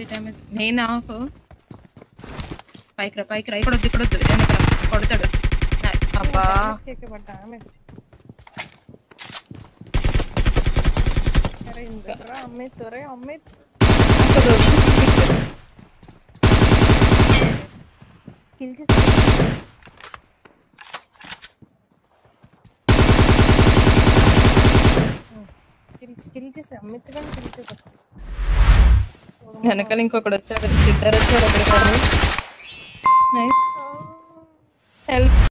Miss నేను నాకు పైకి రా పైకి రా ఇక్కడ వద్దు ఇక్కడ వద్దు వెనక రా. కొడతాడు నా- అబ్బా కేక్ బట్ డామేజ్ అరే ఇంద్రా అమ్మిత్ రే అమ్మిత్ అసలు కిల్ చేసి కిల్ కిల్ చేసి అమ్మిత్ కానీ కిల్ చేసి వెనకాల ఇంకొకడు వచ్చాడు. ఇద్దరు వచ్చాడు ఒకటి నైస్ హెల్ప్